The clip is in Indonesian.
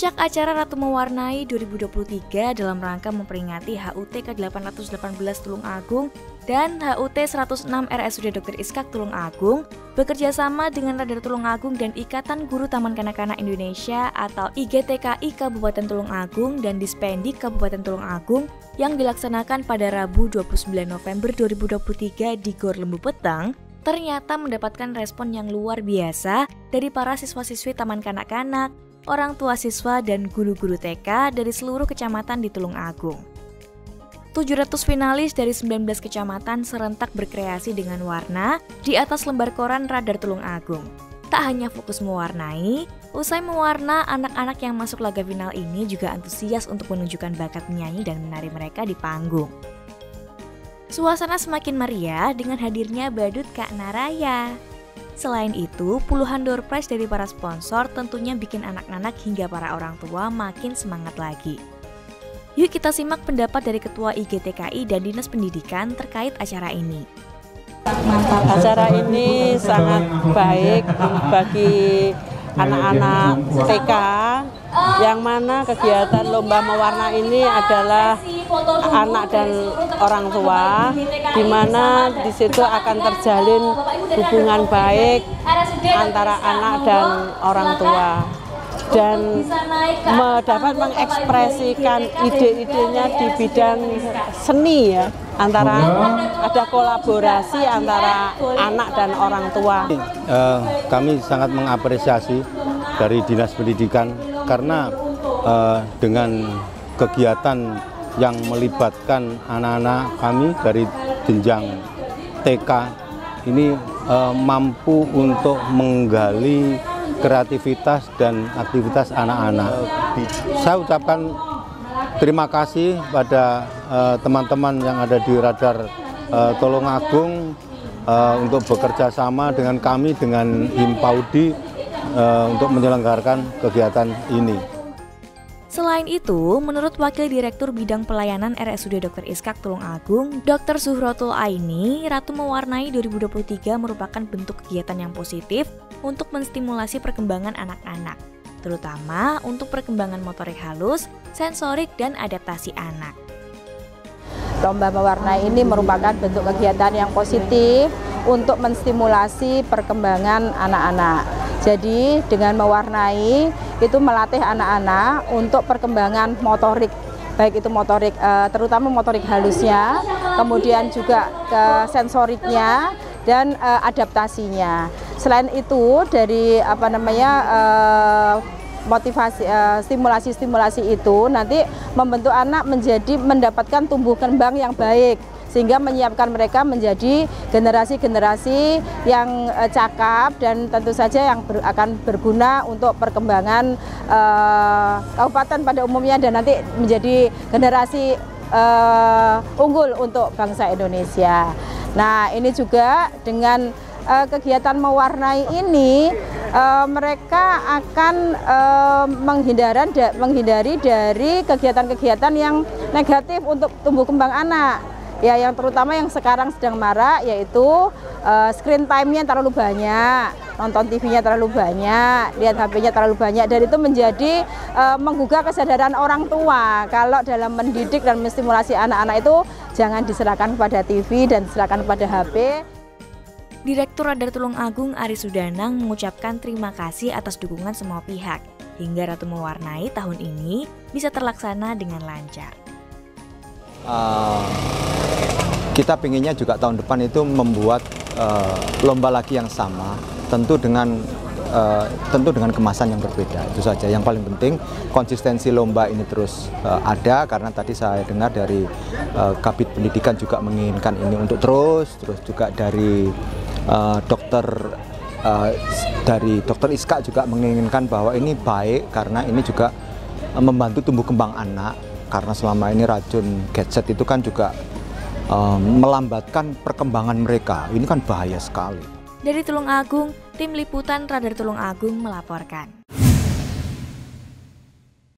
Puncak acara Ratu Mewarnai 2023 dalam rangka memperingati HUT ke-818 Tulung Agung dan HUT 106 RSUD Dr. Iskak Tulung Agung bekerja sama dengan Radar Tulung Agung dan Ikatan Guru Taman Kanak-Kanak Indonesia atau IGTKI Kabupaten Tulung Agung dan Dispendik Kabupaten Tulung Agung yang dilaksanakan pada Rabu 29 November 2023 di Gor Lembu Petang ternyata mendapatkan respon yang luar biasa dari para siswa-siswi Taman Kanak-Kanak, orang tua siswa dan guru-guru TK dari seluruh kecamatan di Tulung Agung. 700 finalis dari 19 kecamatan serentak berkreasi dengan warna di atas lembar koran Radar Tulung Agung. Tak hanya fokus mewarnai, usai mewarna, anak-anak yang masuk laga final ini juga antusias untuk menunjukkan bakat menyanyi dan menari mereka di panggung. Suasana semakin meriah dengan hadirnya badut Kak Naraya. Selain itu, puluhan door prize dari para sponsor tentunya bikin anak-anak hingga para orang tua makin semangat lagi. Yuk kita simak pendapat dari Ketua IGTKI dan Dinas Pendidikan terkait acara ini. Acara ini sangat baik bagi anak-anak TK yang mana kegiatan lomba mewarna ini adalah anak dan orang tua di mana di situ akan terjalin hubungan baik antara anak dan orang tua dan dapat mengekspresikan ide-idenya di bidang seni ya antara ada kolaborasi antara anak dan orang tua. Uh, kami sangat mengapresiasi dari dinas pendidikan karena uh, dengan kegiatan yang melibatkan anak-anak kami dari jenjang TK ini uh, mampu untuk menggali kreativitas dan aktivitas anak-anak. Saya ucapkan terima kasih pada eh, teman-teman uh, yang ada di radar uh, Tolong Agung uh, untuk bekerja sama dengan kami dengan Himpaudi uh, untuk menyelenggarakan kegiatan ini. Selain itu, menurut Wakil Direktur Bidang Pelayanan RSUD Dr. Iskak Tulung Agung, Dr. Zuhrotul Aini, Ratu Mewarnai 2023 merupakan bentuk kegiatan yang positif untuk menstimulasi perkembangan anak-anak, terutama untuk perkembangan motorik halus, sensorik, dan adaptasi anak. Lomba mewarnai ini merupakan bentuk kegiatan yang positif untuk menstimulasi perkembangan anak-anak. Jadi dengan mewarnai itu melatih anak-anak untuk perkembangan motorik baik itu motorik eh, terutama motorik halusnya, kemudian juga ke sensoriknya dan eh, adaptasinya. Selain itu dari apa namanya eh, motivasi stimulasi-stimulasi itu nanti membentuk anak menjadi mendapatkan tumbuh kembang yang baik sehingga menyiapkan mereka menjadi generasi-generasi yang uh, cakap dan tentu saja yang ber, akan berguna untuk perkembangan uh, kabupaten pada umumnya dan nanti menjadi generasi uh, unggul untuk bangsa Indonesia. Nah, ini juga dengan uh, kegiatan mewarnai ini uh, mereka akan uh, menghindari, menghindari dari kegiatan-kegiatan yang negatif untuk tumbuh kembang anak ya yang terutama yang sekarang sedang marak yaitu uh, screen time-nya terlalu banyak, nonton TV-nya terlalu banyak, lihat HP-nya terlalu banyak dan itu menjadi uh, menggugah kesadaran orang tua kalau dalam mendidik dan menstimulasi anak-anak itu jangan diserahkan kepada TV dan diserahkan kepada HP. Direktur Radar Tulung Agung Ari Sudanang mengucapkan terima kasih atas dukungan semua pihak hingga Ratu Mewarnai tahun ini bisa terlaksana dengan lancar. Uh, kita pinginnya juga tahun depan itu membuat uh, lomba lagi yang sama, tentu dengan uh, tentu dengan kemasan yang berbeda itu saja. Yang paling penting konsistensi lomba ini terus uh, ada karena tadi saya dengar dari uh, Kabit Pendidikan juga menginginkan ini untuk terus, terus juga dari uh, dokter uh, dari dokter Iska juga menginginkan bahwa ini baik karena ini juga membantu tumbuh kembang anak karena selama ini racun gadget itu kan juga um, melambatkan perkembangan mereka. Ini kan bahaya sekali. Dari Tulung Agung, tim liputan Radar Tulung Agung melaporkan.